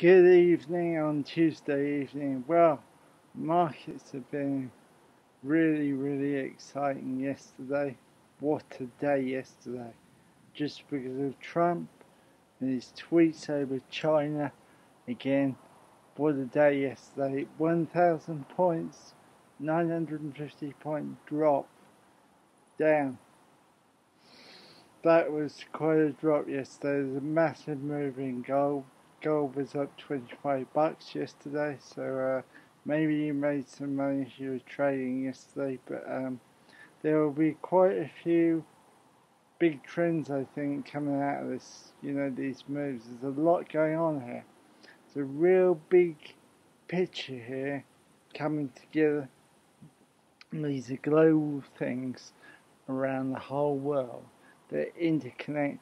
Good evening on Tuesday evening. Well, markets have been really, really exciting yesterday. What a day yesterday. Just because of Trump and his tweets over China again. What a day yesterday. 1,000 points, 950 point drop down. That was quite a drop yesterday. There's a massive move in gold gold was up 25 bucks yesterday, so uh, maybe you made some money if you were trading yesterday, but um, there will be quite a few big trends, I think, coming out of this, you know, these moves. There's a lot going on here. It's a real big picture here coming together. These are global things around the whole world. They're interconnected.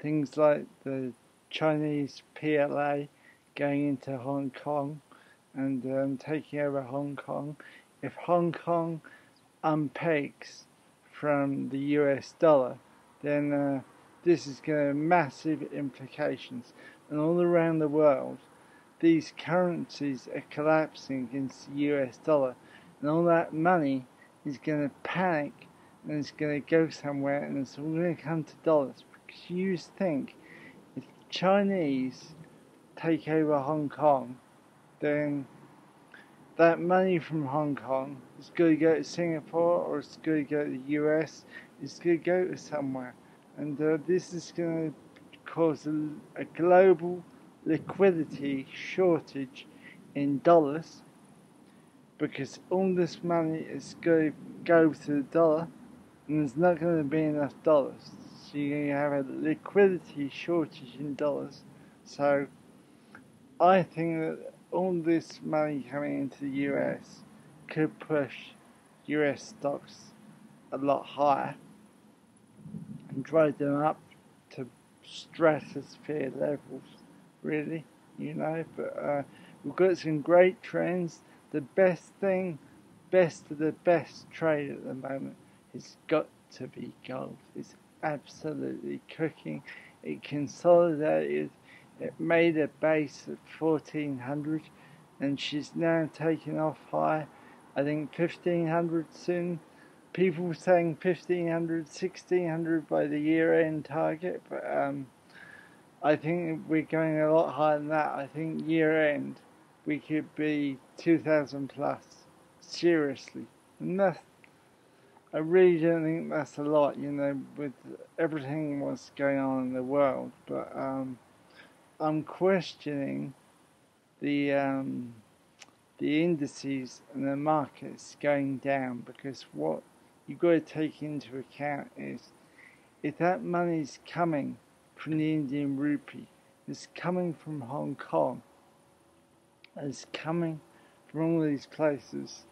Things like the Chinese PLA going into Hong Kong and um, taking over Hong Kong. If Hong Kong unpegs from the US dollar, then uh, this is going to have massive implications. And all around the world, these currencies are collapsing against the US dollar, and all that money is going to panic and it's going to go somewhere and it's all going to come to dollars. Because you think Chinese take over Hong Kong, then that money from Hong Kong is going to go to Singapore or it's going to go to the US, it's going to go to somewhere. And uh, this is going to cause a, a global liquidity shortage in dollars because all this money is going to go to the dollar and there's not going to be enough dollars so to have a liquidity shortage in dollars. So I think that all this money coming into the US could push US stocks a lot higher and drive them up to stratosphere levels, really, you know. But uh, we've got some great trends. The best thing, best of the best trade at the moment has got to be gold. It's absolutely cooking. It consolidated, it made a base at 1400 and she's now taking off high. I think 1500 soon. People saying 1500, 1600 by the year end target, but um, I think we're going a lot higher than that. I think year end we could be 2000 plus. Seriously. And that's I really don't think that's a lot, you know, with everything what's going on in the world. But um, I'm questioning the um, the indices and the markets going down because what you've got to take into account is if that money's coming from the Indian rupee, it's coming from Hong Kong, it's coming from all these places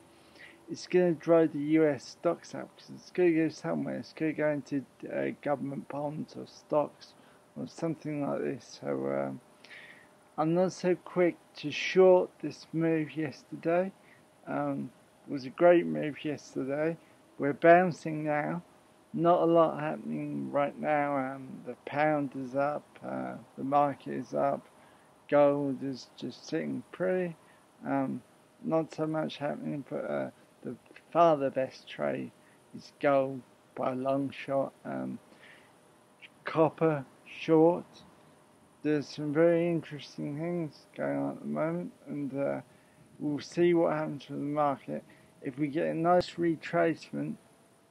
it's going to drive the US stocks up because it's going to go somewhere. It's going to go into uh, government bonds or stocks or something like this. So um, I'm not so quick to short this move yesterday. Um, it was a great move yesterday. We're bouncing now. Not a lot happening right now. Um, the pound is up. Uh, the market is up. Gold is just sitting pretty. Um, not so much happening, but uh, far the best trade is gold by a long shot. Um, copper short. There's some very interesting things going on at the moment, and uh, we'll see what happens with the market. If we get a nice retracement,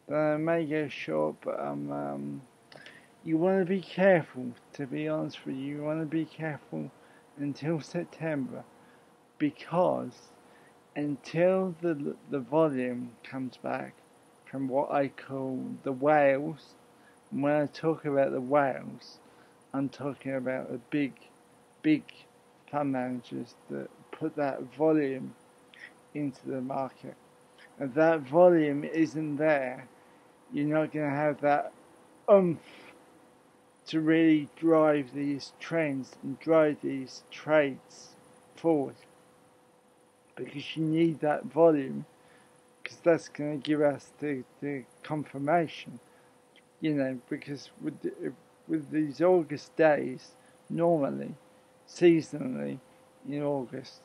then I may go short, but um, um, you want to be careful, to be honest with you. You want to be careful until September because until the the volume comes back from what I call the whales. And when I talk about the whales, I'm talking about the big, big fund managers that put that volume into the market. If that volume isn't there, you're not going to have that umph to really drive these trends and drive these trades forward because you need that volume because that's going to give us the, the confirmation you know because with the, with these August days normally seasonally in August.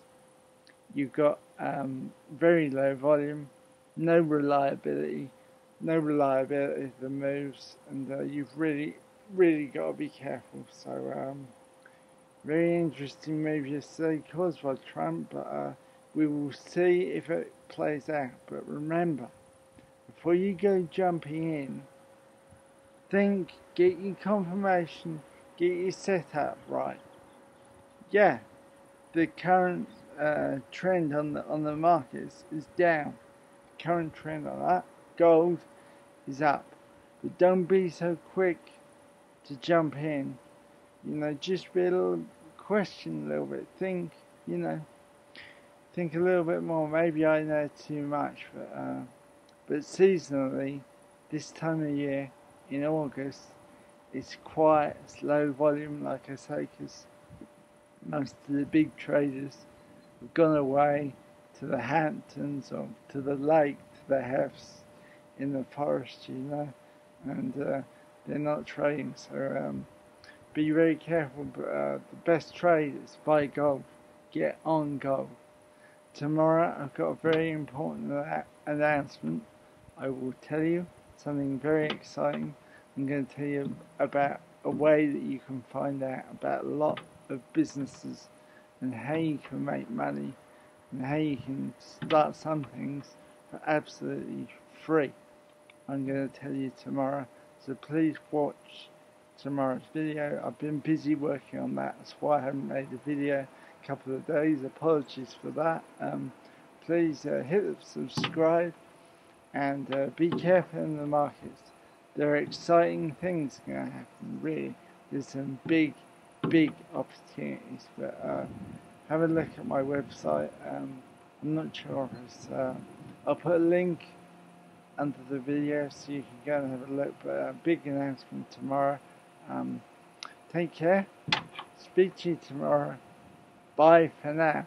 You've got um, very low volume, no reliability, no reliability of the moves, and uh, you've really, really got to be careful. So, um, very interesting move yesterday caused by Trump, but uh, we will see if it plays out. But remember, before you go jumping in, think, get your confirmation, get your setup right. Yeah, the current uh, trend on the on the markets is down. Current trend on that gold is up, but don't be so quick to jump in. You know, just be a little question a little bit. Think, you know, think a little bit more. Maybe I know too much, but uh, but seasonally, this time of year in August, it's quiet, it's low volume, like I say, because most of the big traders have gone away to the Hamptons or to the lake, to the house in the forest, you know, and uh, they're not trading. So um, be very careful. But uh, the best trade is buy gold, get on gold. Tomorrow I've got a very important announcement. I will tell you something very exciting. I'm going to tell you about a way that you can find out about a lot of businesses and how you can make money and how you can start some things for absolutely free. I'm going to tell you tomorrow. So please watch tomorrow's video. I've been busy working on that. That's why I haven't made a video couple of days. Apologies for that. Um, please uh, hit subscribe and uh, be careful in the markets. There are exciting things going to happen, really. There's some big, big opportunities. But uh, have a look at my website. Um, I'm not sure if uh, I'll put a link under the video so you can go and have a look. But a big announcement tomorrow. Um, take care. Speak to you tomorrow. Bye for now.